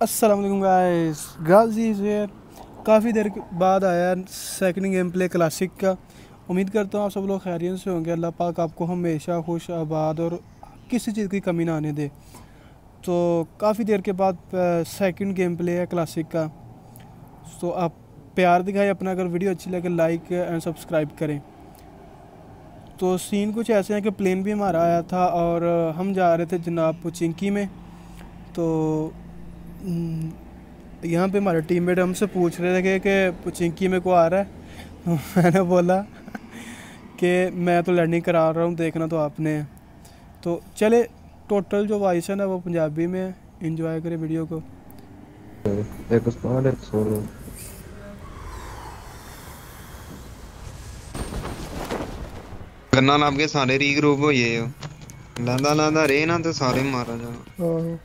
वालेकुम गाइस गाजी से काफ़ी देर बाद आया सेकंड गेम प्ले क्लासिक का। उम्मीद करता हूँ आप सब लोग खैरियत से होंगे। अल्लाह पाक आपको हमेशा खुश, आबाद और किसी चीज़ की कमी ना आने दे। तो काफ़ी देर के बाद सेकंड गेम प्ले है क्लासिक का। तो आप प्यार दिखाएँ अपना, अगर वीडियो अच्छी लगे लाइक एंड सब्सक्राइब करें। तो सीन कुछ ऐसे हैं कि प्लेन भी हमारा आया था और हम जा रहे थे जनाब चिंकी में। तो हम्म, यहाँ पे हमारे टीम मेट हमसे पूछ रहे थे कि चिंकी में को आ रहा है। मैंने बोला कि मैं तो लर्निंग करा रहा हूँ देखना तो आपने। तो चले टोटल जो वॉइस है ना वो पंजाबी में इंजॉय करें वीडियो को। एक उस्ताद नाम के सारे रीग्रुप हो ये लादा लादा रे ना तो सारे मारा जाओ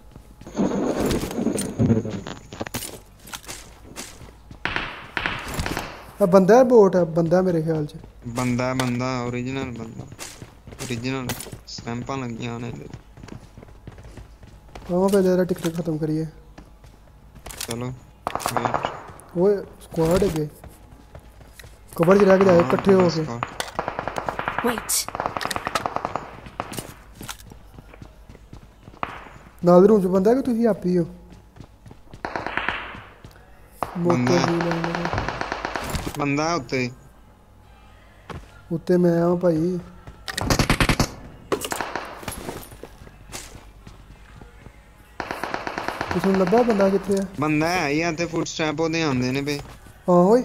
ਆ ਬੰਦਾ ਹੈ ਬੋਟ ਹੈ ਬੰਦਾ ਮੇਰੇ ਖਿਆਲ ਚ। ਬੰਦਾ ਬੰਦਾ origignal ਬੰਦਾ। origignal ਸਟੈਂਪਾਂ ਲੱਗੀਆਂ ਨੇ ਇਹਦੇ। ਤੇ। ਆਵਾਂ ਪੇ ਜਰਾ ਟਿਕਟ ਖਤਮ ਕਰੀਏ। ਚਲੋ ਓਏ ਸਕੁਆਡ ਹੈਗੇ। ਕਵਰ ਚ ਰਹਿ ਕੇ ਜਾਏ ਇਕੱਠੇ ਹੋ ਕੇ. ਨਾਲ ਰੂਮ ਚ ਬੰਦਾ ਹੈ ਕਿ ਤੁਸੀਂ ਆਪ ਹੀ ਹੋ? ਮੋਟੋ ਬੰਦਾ ਹੈ। ਵੀ ਲੈਣੇ ਬੰਦਾ ਉੱਤੇ ਉੱਤੇ ਮੈਂ ਆ ਭਾਈ ਤੁਸੀਂ ਲੱਭਾ ਬੰਦਾ ਕਿੱਥੇ ਆ ਬੰਦਾ ਹੈ ਹੀ ਤੇ ਫੁੱਟ ਸਟੈਪ ਉਹਦੇ ਆਉਂਦੇ ਨੇ ਬੇ ਹਾਂ ਓਏ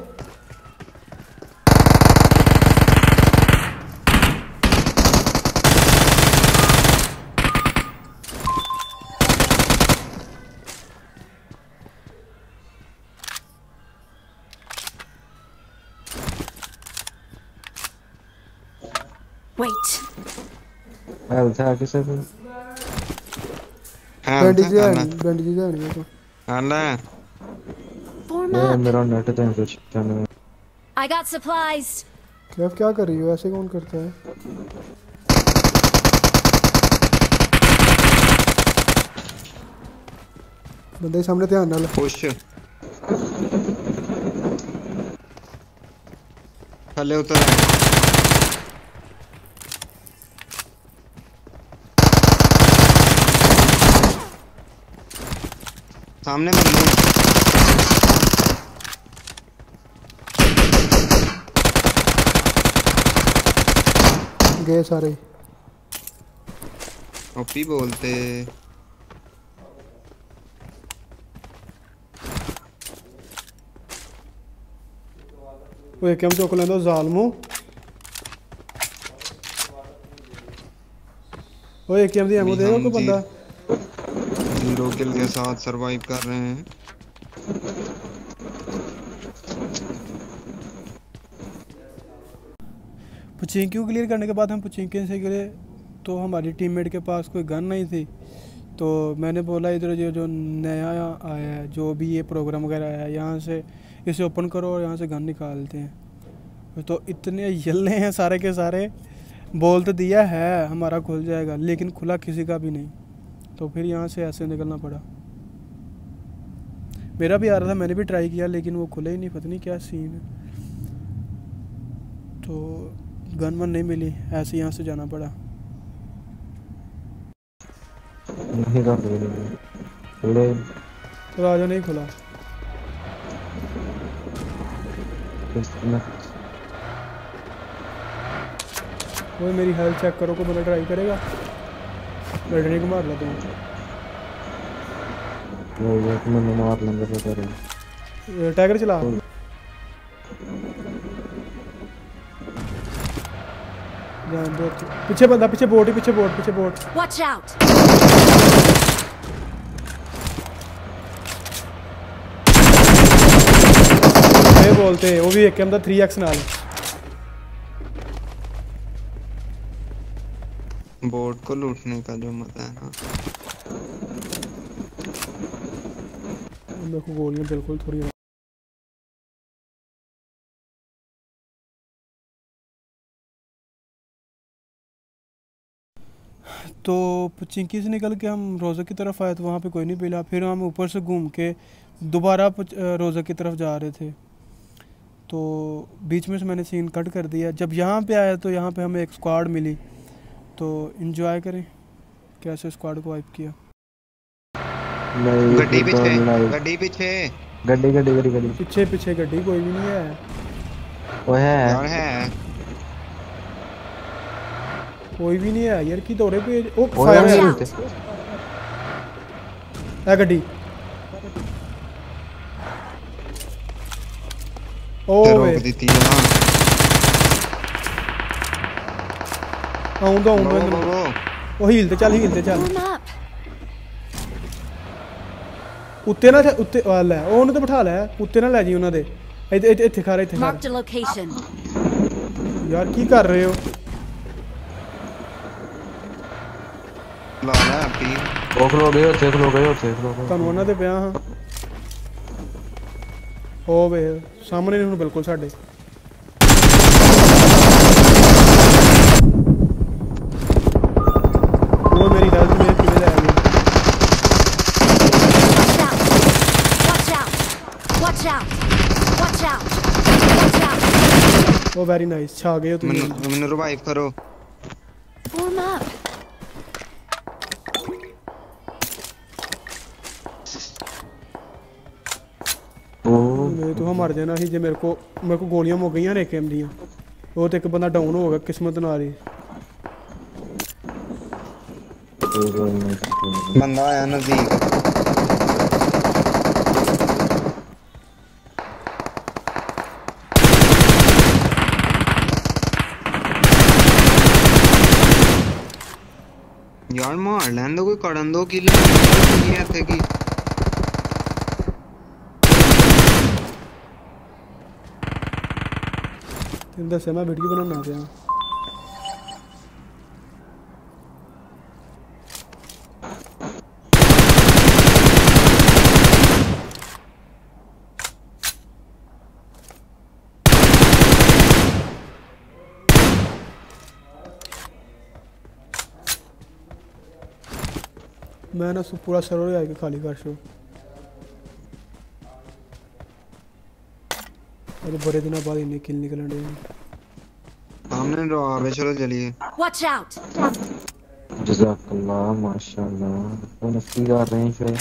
Wait. हाल था किसे पे बैंडेज I got supplies. क्या क्या कर रही हो? ऐसे कौन करता है? बंदे सामने ध्यान डाल। पुश थले उतर सामने बंदे गए सारे। ओपी बोलते। वो एक हम चुक लेंदा जालमो। ओए एक हम दी एमो देगा कोई बंदा? ज़ीरो किल के साथ सरवाइव कर रहे हैं। पुचिंकी क्लियर करने के बाद हम पुचिंकी से गए तो हमारी टीममेट के पास कोई गन नहीं थी। तो मैंने बोला, इधर जो जो नया आया है, जो भी ये प्रोग्राम वगैरह आया है, यहाँ से इसे ओपन करो और यहाँ से गन निकालते हैं। तो इतने यल्ले हैं सारे के सारे, बोल तो दिया है, हमारा खुल जाएगा, लेकिन खुला किसी का भी नहीं। तो फिर यहाँ से ऐसे निकलना पड़ा। मेरा भी आ रहा था मैंने भी ट्राई किया लेकिन वो खुले ही नहीं पता नहीं क्या सीन है। तो गन वन नहीं मिली ऐसे यहाँ से जाना पड़ा। तो राजा नहीं खुला। वो मेरी हेल्थ चेक करो को बंदा ट्राई करेगा? रजनी को मार लेता हूँ वो एक मैंने मार लेंगे तो तेरे। टैगर चला। जान दो पीछे बंदा पीछे बोट ही पीछे बोट पीछे बोट वॉच आउट बोलते वो भी एक अंदर थ्री एक्स नाल। बोर्ड को लूटने का जो मज़ा है ना। देखो गोलियाँ बिल्कुल थोड़ी तो चिंकी से निकल के हम रोज़ा की तरफ़ आए तो वहाँ पे कोई नहीं मिला। फिर हम ऊपर से घूम के दोबारा रोज़ा की तरफ़ जा रहे थे। तो बीच में से मैंने सीन कट कर दिया। जब यहाँ पे आया तो यहाँ पे हमें एक स्क्वाड मिली। तो इन्जॉय करें। कैसे स्क्वाड को वाइप किया? गड्डी तो पीछे गड्डी पीछे। गड्डी गड्डी गड्डी गड्डी। पीछे पीछे गड्डी कोई भी नहीं है। वो है। है? कोई भी नहीं है यार की दौरे पे ओ फायर है ए गड्डी। ओ वे। दी ਆਉਂਦਾ ਆਉਂਦਾ ਇਹਨਾਂ। ਨੂੰ ਉਹ ਹੀਲ ਤੇ ਚੱਲ। ਹੀਲ ਤੇ ਚੱਲ ਉੱਤੇ ਨਾ ਉੱਤੇ ਆ ਲੈ ਉਹ ਉਹਨੂੰ ਤੇ ਬਿਠਾ ਲੈ ਉੱਤੇ ਨਾ ਲੈ ਜੀ ਉਹਨਾਂ ਦੇ। ਇੱਥੇ ਇੱਥੇ ਖਾਰੇ ਇੱਥੇ ਯਾਰ ਕੀ ਕਰ ਰਹੇ ਹੋ? ਲਾ ਲੈ ਪੀ ਉਹ ਖਲੋ ਗਏ ਉੱਥੇ ਖਲੋ ਗਏ ਉੱਥੇ ਖਲੋ ਗਏ। ਤੁਹਾਨੂੰ ਉਹਨਾਂ ਦੇ ਪਿਆ ਹਾਂ। ਹੋ ਸਾਹਮਣੇ ਨੇ ਹੁਣ ਬਿਲਕੁਲ ਸਾਡੇ। out. ਉਹ ਵੈਰੀ ਨਾਈਸ ਛਾ ਗਏ ਹੋ ਤੁਸੀਂ ਮੈਨੂੰ ਮੈਨੂੰ ਰਿਵਾਈਵ ਕਰੋ Form up. ओ ਨਹੀਂ ਤੂੰ ਮਰ ਜਾਣਾ ਸੀ ਜੇ ਮੇਰੇ ਕੋ ਮੇਰੇ ਕੋ ਗੋਲੀਆਂ ਮੁੱਕ ਗਈਆਂ ਨੇ ਏਕਮ ਦੀਆਂ ਉਹ ਤੇ ਇੱਕ ਬੰਦਾ ਡਾਊਨ ਹੋ ਗਿਆ ਕਿਸਮਤ ਨਾਲ ਹੀ ਬੰਦਾ ਆਇਆ ਨਜ਼ਦੀਕ ਯਾਰ ਮਾਰ ਲੈਣ ਦੋ ਕੋਈ ਕਰਨ ਦੋ ਕਿਲ ਕੀ ਹੈ ਇੱਥੇ ਕੀ ਤੈਨੂੰ ਦੱਸਿਆ ਮੈਂ ਵੀਡੀਓ ਬਣਾਉਣਾ ਪਿਆ मैं ना पूरा सरोवर आके खाली कर छो अरे बड़े दिन बाद इन्हें किल निकल रहे हैं सामने रो आ रहे चलो चलिए। वॉच आउट जजाक जजाकल्लाह माशाल्लाह। वो नफसी कर रहे हैं शायद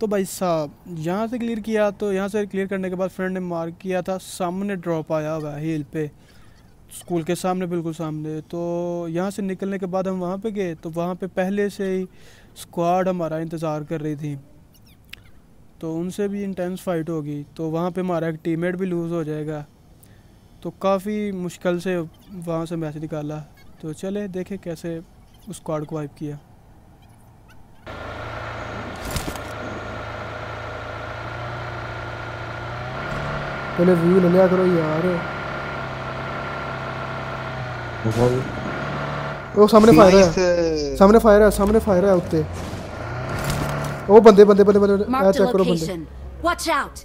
तो भाई साहब यहाँ से क्लियर किया तो यहाँ से क्लियर करने के बाद फ्रेंड ने मार किया था सामने ड्रॉप आया हुआ है हील पे। स्कूल के सामने, बिल्कुल सामने। तो यहाँ से निकलने के बाद हम वहाँ पे गए तो वहाँ पे पहले से ही स्क्वाड हमारा इंतज़ार कर रही थी। तो उनसे भी इंटेंस फाइट होगी तो वहाँ पे हमारा एक टीममेट भी लूज़ हो जाएगा। तो काफ़ी मुश्किल से वहाँ से मैच निकाला। तो चले, देखें कैसे उस स्क्वाड को वाइप किया। पहले व्यू ले लिया करो यार। ਉਹ ਸਾਹਮਣੇ ਫਾਇਰ ਹੈ ਸਾਹਮਣੇ ਫਾਇਰ ਹੈ ਸਾਹਮਣੇ ਫਾਇਰ ਹੈ ਉੱਤੇ ਉਹ ਬੰਦੇ ਬੰਦੇ ਬੰਦੇ ਬੰਦੇ ਆ ਚੈੱਕ ਕਰੋ ਬੰਦੇ ਵਾਚ ਆਊਟ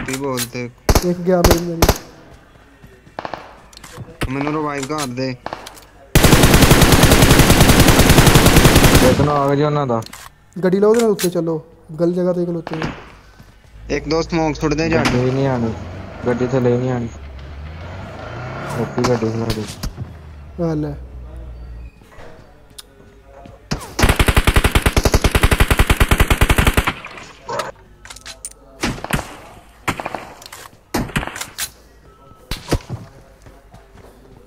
ਵੀ ਬੋਲਦੇ ਇੱਕ ਗਿਆ ਮੇਰੀ ਮੇਰੀ ਮੈਨੂੰ ਰਿਵਾਈਵ ਕਰ ਦੇ ਇਤਨਾ ਆ ਗਿਆ ਉਹਨਾਂ ਦਾ ਗੱਡੀ ਲਾਓ ਉਹਦੇ ਨਾਲ ਉੱਤੇ ਚੱਲੋ ਗਲ ਜਗ੍ਹਾ ਤੇ ਖਲੋਤੇ ਹੋ ਇੱਕ ਦੋ ਸਮੋਕ ਸੁੱਟ ਦੇ ਜੱਟ गड्डी नहीं आनी गड्डी तो ले नहीं आनी ओपी गड्डी खिला दी ਆ ਲੈ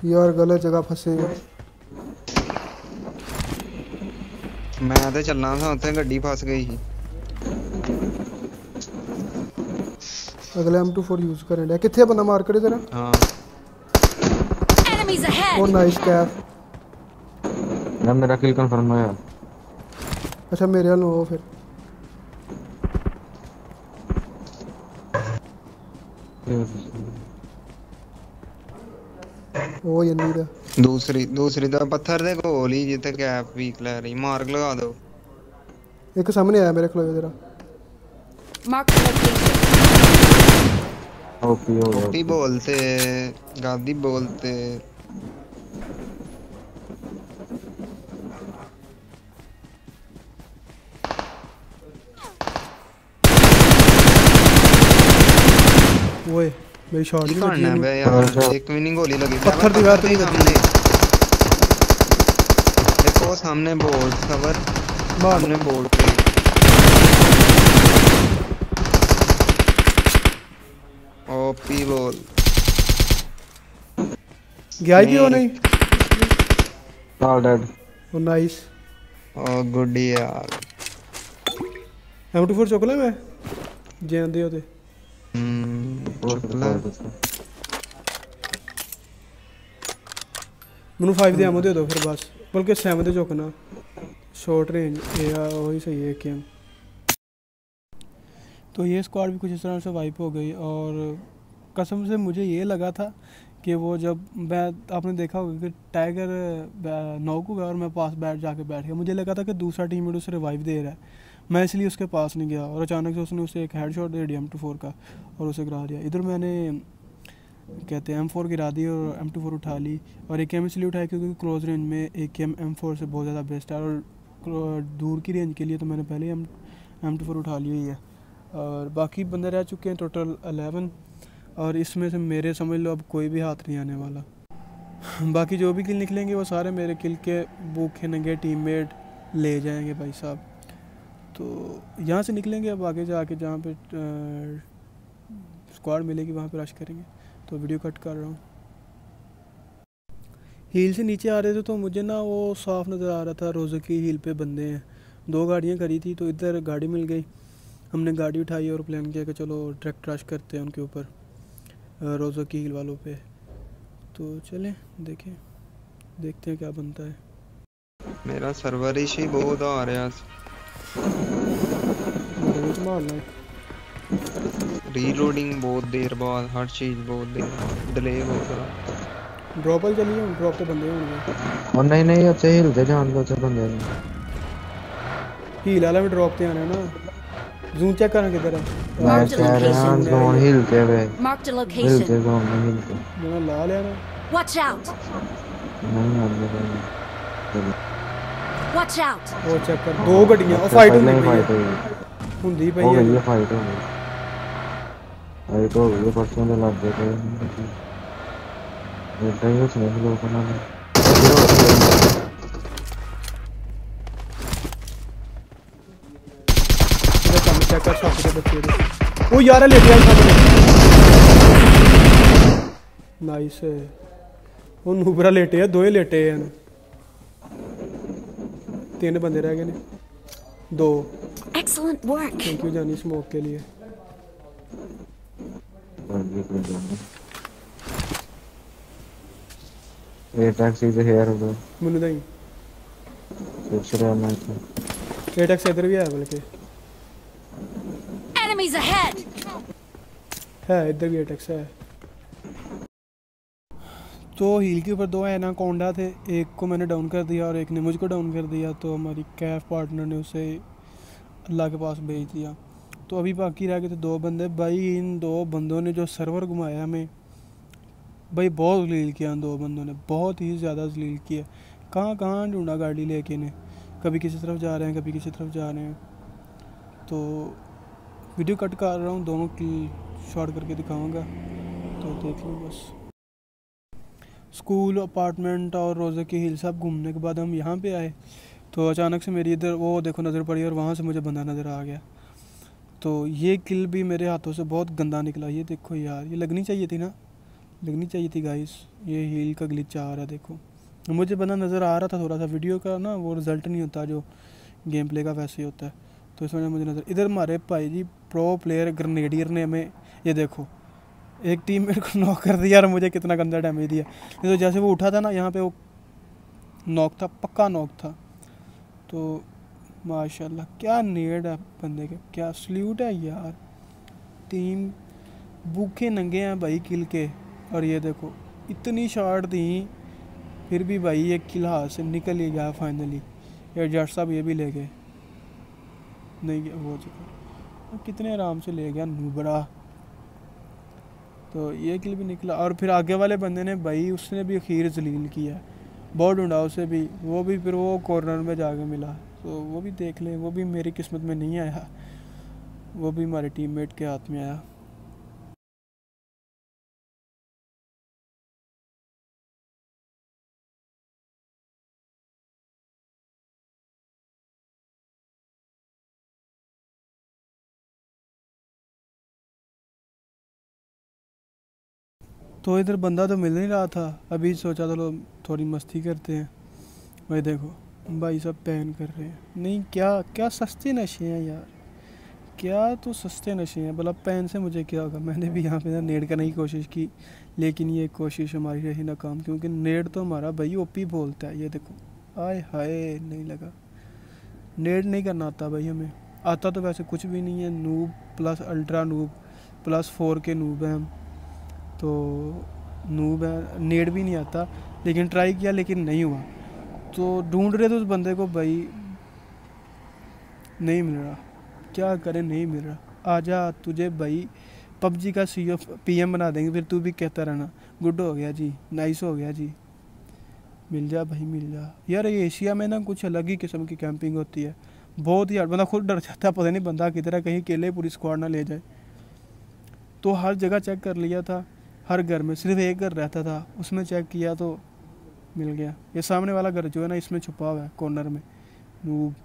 यार गलत जगह फंसे हो। ਮੈਂ ਤੇ ਚੱਲਣਾ ਸਾਂ ਉੱਥੇ ਗੱਡੀ ਫਸ ਗਈ अगला M24 यूज़ करें। डे किथे बंदा मार करे तेरा। हाँ। Enemies ahead oh nice cap ना मेरा किल कंफर्म होया। अच्छा मेरे वालों हो फिर। ओ ये नहीं था। दूसरी दूसरी दा पत्थर दे गोल ही जिते कैप वीक लग रही। मार्क लगा दो। एक सामने आया मेरे खलो जरा मार्क टोपी हो गया बोलते गांधी बोलते ओए मेरी शॉट नहीं लगी है बे यार? एक विनिंग गोली लगी। पत्थर दीवार पे सामने। देखो सामने बोर्ड कवर सामने बोर्ड पे। ਦੇਖੋ ਸਾਹਮਣੇ ਬੋਲ ਸਬਰ ਮਾਰ ਸਾਹਮਣੇ ਬੋਲ ਤੇ ਓਪੀ ਬੋਲ ਗਿਆ ਹੀ ਕਿਉਂ ਨਹੀਂ ऑल डेड ਉਹ ਨਾਈਸ ਓ ਗੁੱਡ ਯਾਰ M24 ਚੁੱਕ ਲੈ ਮੈਂ ਜੇ ਆਂਦੇ ਉਹਦੇ ਹਮ और ਚੁੱਕ ਲੈ। ਮੈਨੂੰ 5 ਦੇ ਐਮੋ ਦੇ ਦਿਓ ਫਿਰ ਬਸ ਬਲਕਿ 7 ਦੇ ਚੁੱਕਣਾ शॉर्ट रेंज ये आ, वही सही है के तो ये स्क्वाड भी कुछ इस तरह से वाइप हो गई और कसम से मुझे ये लगा था कि वो जब मैं, आपने देखा होगा कि टाइगर नॉक हुआ और मैं पास बैठ, जाके बैठ गया। मुझे लगा था कि दूसरा टीम मेट उसे रिवाइव दे रहा है। मैं इसलिए उसके पास नहीं गया और अचानक से उसने उसे एक हेड शॉट दे दिया एम टू फोर का और उसे गिरा दिया। इधर मैंने, कहते हैं एम फोर गिरा दी और एम टू फोर उठा ली और एक एम इसलिए उठाई क्योंकि क्लोज रेंज में एक एम एम फोर से बहुत ज़्यादा बेस्ट है और दूर की रेंज के लिए तो मैंने पहले एम एम टू फोर उठा ली हुई है। और बाकी बंदे रह चुके हैं टोटल अलेवन और इसमें से मेरे समझ लो अब कोई भी हाथ नहीं आने वाला। बाकी जो भी किल निकलेंगे वो सारे मेरे किल के भूखे नंगे टीममेट ले जाएँगे भाई साहब। तो यहाँ से निकलेंगे अब आगे जाके जहाँ पे स्क्वाड मिलेगी वहाँ पे रश करेंगे। तो वीडियो कट कर रहा हूँ। हील से नीचे आ रहे थे तो मुझे ना वो साफ़ नज़र आ रहा था रोज़े की हील पे बंदे हैं। दो गाड़ियाँ खड़ी थी तो इधर गाड़ी मिल गई। हमने गाड़ी उठाई और प्लान किया कि चलो ट्रैक क्रश करते हैं उनके ऊपर रोज़ो की हिल वालों पे। तो चलें देखें देखते हैं क्या बनता है। मेरा सर्वर इशू बहुत आ रहा है। रीलोडिंग बहुत देर बाद हर चीज़ बहुत देर डिले हो रहा ड्रॉपल चली हम ड्रॉप तो बंदे होंगे। और नहीं नहीं अच्छे हिलते जान लो अच्छे बंदे हील वाला भी ड्रॉप पे आने ना। जूम चेक करना किधर है? मैं Marked कह रहा हूँ जोन हिलते हुए Marked a हिलते location. जोन में हिलते मैंने ला लिया ना। Watch out! नहीं आने देंगे Watch out! वो चेक कर। दो गड्डियाँ वो फाइट नहीं होंदी फाइट पई है। हुंदी पई है है। फाइट हो गई। फाइट हो गई है परसों तो लग गए थे। बेटा ही उसने भी लोग बना ਇਹਦਾ ਕੰਮ ਚੈੱਕ ਕਰ ਸੱਪ ਦੇ ਬੱਚੇ ਦੇ ਉਹ ਯਾਰ ਲੇਟਿਆ ਸਾਹਮਣੇ ਨਾਈਸ ਉਹ ਨੂਬਰਾ ਲੇਟੇ ਆ ਦੋਏ ਲੇਟੇ ਹਨ ਤਿੰਨ ਬੰਦੇ ਰਹਿ ਗਏ ਨੇ ਦੋ Excellent work! ਥੈਂਕ ਯੂ ਜਾਨੀ ਸਮੋਕ के लिए ये टैक्सी से हेयर हो गया ਮੈਨੂੰ ਤਾਂ सोच रहा मैं तो ਇਹ ਟੈਕਸ ਇਧਰ ਵੀ ਹੈ ਬਲਕਿ Enemies ahead! है, इधर भी अटैक्स है। तो हील के ऊपर दो एनाकोंडा थे, एक को मैंने डाउन कर दिया और एक ने मुझको डाउन कर दिया तो हमारी कैफ पार्टनर ने उसे अल्लाह के पास भेज दिया। तो अभी बाकी रह गए थे दो बंदे। भाई, इन दो बंदों ने जो सर्वर घुमाया हमें, भाई बहुत जलील किया दो बंदों ने, बहुत ही ज़्यादा जलील किया। कहाँ कहाँ ढूंढा गाड़ी लेके इन्हें? कभी किसी तरफ़ जा रहे हैं, कभी किसी तरफ़ जा रहे हैं। तो वीडियो कट कर रहा हूँ, दोनों की शॉर्ट करके दिखाऊँगा। तो देख लो बस। स्कूल, अपार्टमेंट और रोज़े की हिल सब घूमने के बाद हम यहाँ पे आए। तो अचानक से मेरी इधर वो देखो नज़र पड़ी और वहाँ से मुझे बंदा नज़र आ गया। तो ये किल भी मेरे हाथों से बहुत गंदा निकला। ये देखो यार, ये लगनी चाहिए थी ना? लगनी चाहिए थी गाइस ये हील का ग्लिच आ रहा देखो। मुझे बंदा नज़र आ रहा था थोड़ा सा। वीडियो का ना वो रिज़ल्ट नहीं होता जो गेम प्ले का वैसे ही होता है। तो इस इसमें मुझे नज़र इधर हमारे भाई जी प्रो प्लेयर ग्रनेडियर ने हमें, ये देखो, एक टीम मेरे को नॉक कर दिया और मुझे कितना गंदा डैमेज दिया। नहीं तो जैसे वो उठा था ना, यहाँ पे वो नॉक था, पक्का नॉक था। तो माशाल्लाह, क्या नेड है बंदे के, क्या सल्यूट है यार। टीम भूखे नंगे हैं भाई किल के, और ये देखो, इतनी शॉट दी, फिर भी भाई ये किल हाथ से निकल ही गया फाइनली यार जट साहब ये भी ले गए। नहीं वो चुका कितने आराम से ले गया नूबरा। तो ये किल भी निकला और फिर आगे वाले बंदे ने भाई, उसने भी अखीर जलील किया बहुत ढूंढा उसे भी। वो भी फिर वो कॉर्नर में जाके मिला। तो वो भी देख लें, वो भी मेरी किस्मत में नहीं आया। वो भी हमारे टीममेट के हाथ में आया। तो इधर बंदा तो मिल नहीं रहा था। अभी सोचा चलो थोड़ी मस्ती करते हैं। भाई देखो, भाई सब पैन कर रहे हैं। नहीं, क्या क्या सस्ते नशे हैं यार? क्या तो सस्ते नशे हैं। भला पैन से मुझे क्या होगा? मैंने भी यहाँ पे ना नेट करने की कोशिश की, लेकिन ये कोशिश हमारी रही नाकाम क्योंकि नेट तो हमारा भाई ओपी बोलता है। ये देखो आय हाय, नहीं लगा। नेट नहीं करना आता भाई हमें। आता तो वैसे कुछ भी नहीं है, noob plus ultra noob plus four के नूब हैं हम। तो नूब है नेट भी नहीं आता, लेकिन ट्राई किया लेकिन नहीं हुआ। तो ढूंढ रहे थे उस बंदे को, भाई, नहीं मिल रहा। क्या करें, नहीं मिल रहा। आजा तुझे, भाई, पबजी का सी एफ़ पी एम बना देंगे, फिर तू भी कहता रहना। गुड हो गया जी नाइस हो गया जी। मिल जा भाई, मिल जा। यार, ये एशिया में ना कुछ अलग ही किस्म की कैंपिंग होती है। बहुत ही बंदा खुद डर जाता है, पता नहीं बंदा किधर है, कहीं अकेले पूरी स्क्वाड ना ले जाए। तो हर जगह चेक कर लिया था। हर घर में सिर्फ़ एक घर रहता था उसमें चेक किया तो मिल गया। ये सामने वाला घर जो है ना इसमें छुपा हुआ है कॉर्नर में। नूब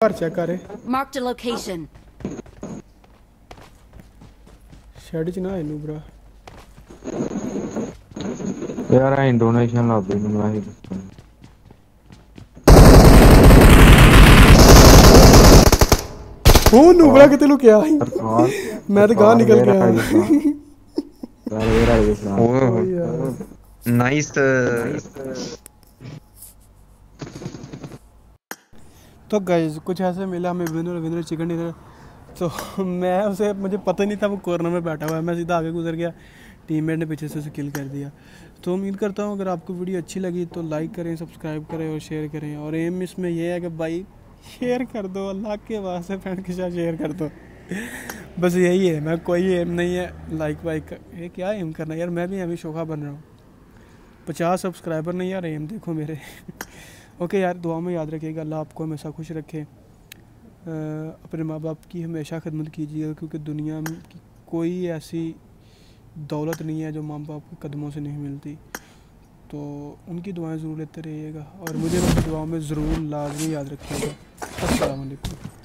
घर चेक करे। Marked a location. शेड च ना है नूबरा यार आ इंडोनेशियन लॉबी में मैं ही ਉਹ ਨੂਬਰਾ ਕਿਤੇ ਲੁਕਿਆ ਸੀ सरकार ਮੈਂ ਤਾਂ ਗਾਹ ਨਿਕਲ ਗਿਆ यार ये रहा ये सुना ओह नाइस तो गाइज कुछ ऐसे मिला हमें विनर विनर चिकन डिनर तो मैं उसे मुझे पता ही नहीं था वो कॉर्नर में बैठा हुआ है मैं सीधा आगे गुजर गया टीममेट ने पीछे से उसे किल कर दिया। तो उम्मीद करता हूँ अगर आपको वीडियो अच्छी लगी तो लाइक करें सब्सक्राइब करें और शेयर करें। और एम इसमें यह है कि भाई शेयर कर दो, अल्लाह के वास्ते फ्रेंड के साथ शेयर कर दो। बस यही है, मैं कोई एम नहीं है लाइक वाइक का ये क्या एम करना यार मैं भी ही शोखा बन रहा हूँ। पचास सब्सक्राइबर नहीं यार एम देखो मेरे। ओके यार, दुआ में याद रखिएगा, अल्लाह आपको हमेशा खुश रखे। अपने माँ बाप की हमेशा खिदमत कीजिएगा क्योंकि दुनिया में कोई ऐसी दौलत नहीं है जो माँ बाप के कदमों से नहीं मिलती। तो उनकी दुआएँ ज़रूर लेते रहिएगा और मुझे दुआओं में ज़रूर लाजमी याद रखिएगा। अस्सलाम वालेकुम